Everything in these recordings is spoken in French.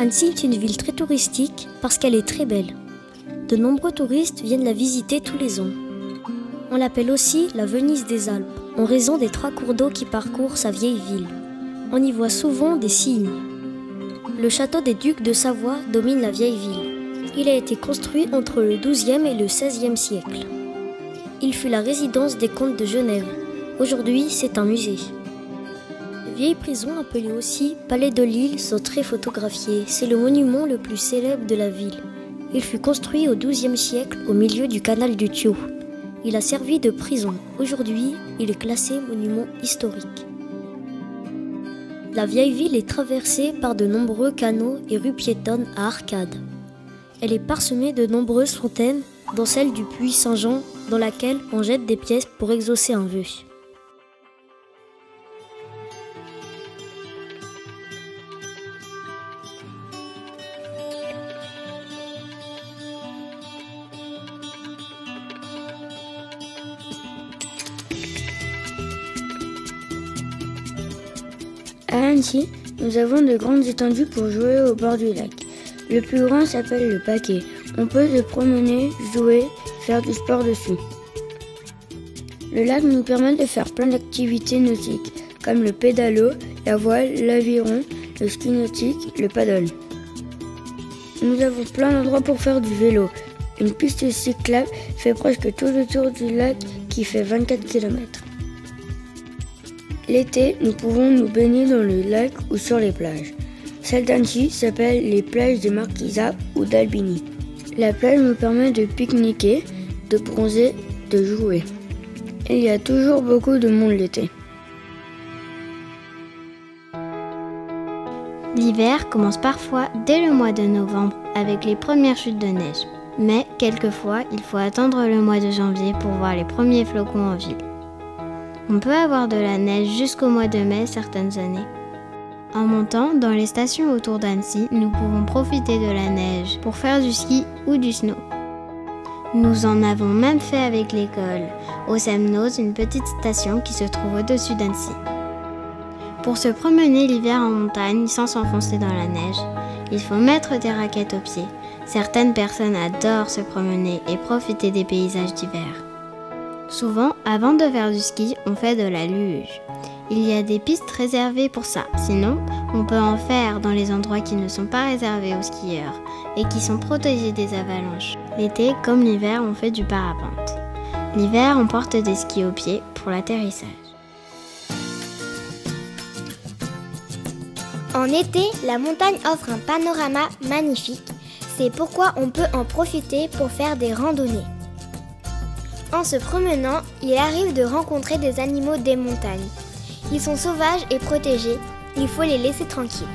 Annecy est une ville très touristique parce qu'elle est très belle. De nombreux touristes viennent la visiter tous les ans. On l'appelle aussi la Venise des Alpes, en raison des trois cours d'eau qui parcourent sa vieille ville. On y voit souvent des cygnes. Le château des ducs de Savoie domine la vieille ville. Il a été construit entre le XIIe et le XVIe siècle. Il fut la résidence des comtes de Genève. Aujourd'hui, c'est un musée. Vieille prison, appelée aussi Palais de Lille, sont très photographiées. C'est le monument le plus célèbre de la ville. Il fut construit au XIIe siècle au milieu du canal du Thio. Il a servi de prison. Aujourd'hui, il est classé monument historique. La vieille ville est traversée par de nombreux canaux et rues piétonnes à arcades. Elle est parsemée de nombreuses fontaines, dont celle du puits Saint-Jean, dans laquelle on jette des pièces pour exaucer un vœu. À Annecy, nous avons de grandes étendues pour jouer au bord du lac. Le plus grand s'appelle le paquet. On peut se promener, jouer, faire du sport dessus. Le lac nous permet de faire plein d'activités nautiques, comme le pédalo, la voile, l'aviron, le ski nautique, le paddle. Nous avons plein d'endroits pour faire du vélo. Une piste cyclable fait presque tout le tour du lac qui fait 24 km. L'été, nous pouvons nous baigner dans le lac ou sur les plages. Celle d'Annecy s'appelle les plages de Marquisat ou d'Albini. La plage nous permet de pique-niquer, de bronzer, de jouer. Il y a toujours beaucoup de monde l'été. L'hiver commence parfois dès le mois de novembre avec les premières chutes de neige. Mais quelquefois, il faut attendre le mois de janvier pour voir les premiers flocons en ville. On peut avoir de la neige jusqu'au mois de mai certaines années. En montant dans les stations autour d'Annecy, nous pouvons profiter de la neige pour faire du ski ou du snow. Nous en avons même fait avec l'école, au Semnoz, une petite station qui se trouve au-dessus d'Annecy. Pour se promener l'hiver en montagne sans s'enfoncer dans la neige, il faut mettre des raquettes aux pieds. Certaines personnes adorent se promener et profiter des paysages d'hiver. Souvent, avant de faire du ski, on fait de la luge. Il y a des pistes réservées pour ça. Sinon, on peut en faire dans les endroits qui ne sont pas réservés aux skieurs et qui sont protégés des avalanches. L'été, comme l'hiver, on fait du parapente. L'hiver, on porte des skis aux pieds pour l'atterrissage. En été, la montagne offre un panorama magnifique. C'est pourquoi on peut en profiter pour faire des randonnées. En se promenant, il arrive de rencontrer des animaux des montagnes. Ils sont sauvages et protégés, il faut les laisser tranquilles.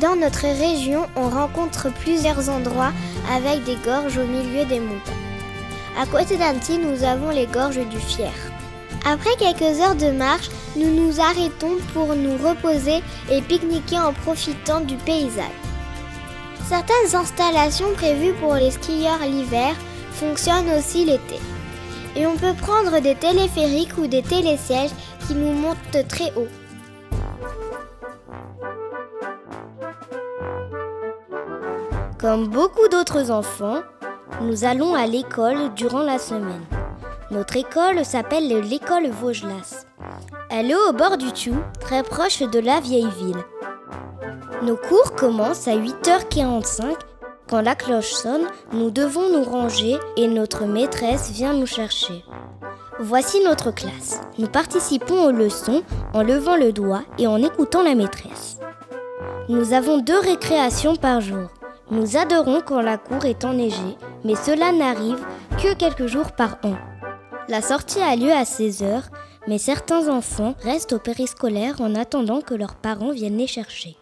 Dans notre région, on rencontre plusieurs endroits avec des gorges au milieu des montagnes. À côté d'Annecy, nous avons les gorges du Fier. Après quelques heures de marche, nous nous arrêtons pour nous reposer et pique-niquer en profitant du paysage. Certaines installations prévues pour les skieurs l'hiver fonctionnent aussi l'été. Et on peut prendre des téléphériques ou des télésièges qui nous montent très haut. Comme beaucoup d'autres enfants, nous allons à l'école durant la semaine. Notre école s'appelle l'école Vaugelas. Elle est au bord du Thiou, très proche de la vieille ville. Nos cours commencent à 8h45. Quand la cloche sonne, nous devons nous ranger et notre maîtresse vient nous chercher. Voici notre classe. Nous participons aux leçons en levant le doigt et en écoutant la maîtresse. Nous avons deux récréations par jour. Nous adorons quand la cour est enneigée, mais cela n'arrive que quelques jours par an. La sortie a lieu à 16h, mais certains enfants restent au périscolaire en attendant que leurs parents viennent les chercher.